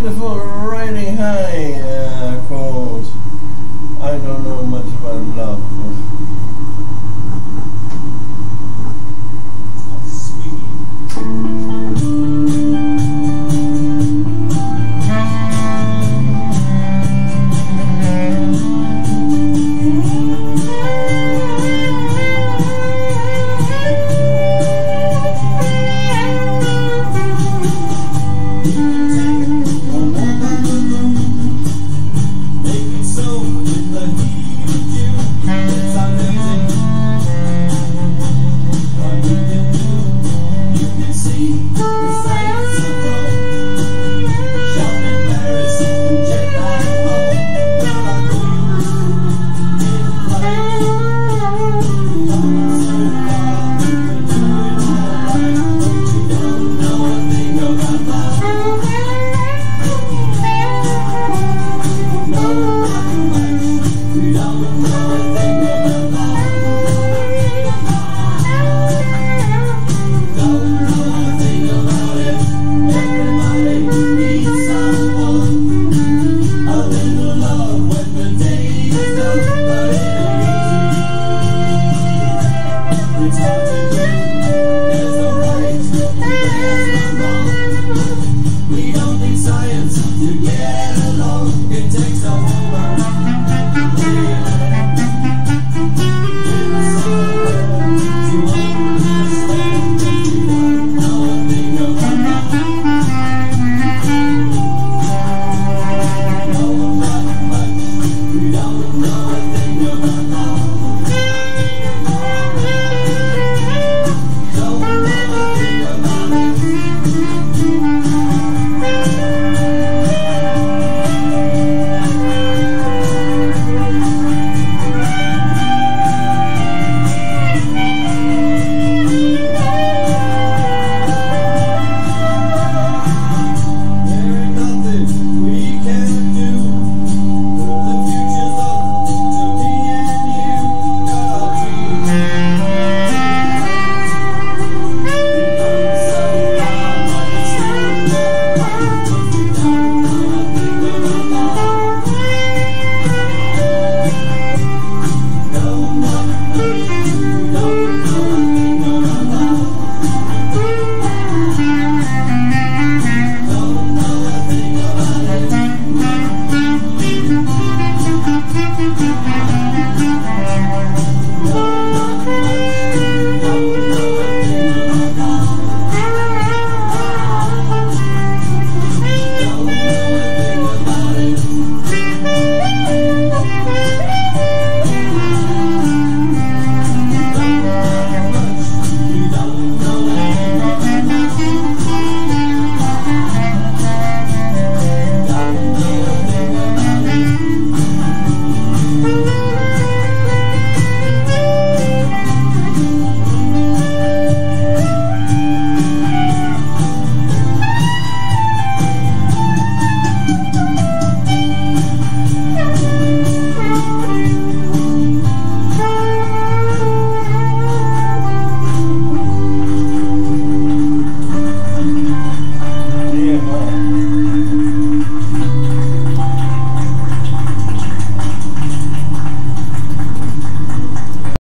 beautiful riding high uh, called I don't know much about love. You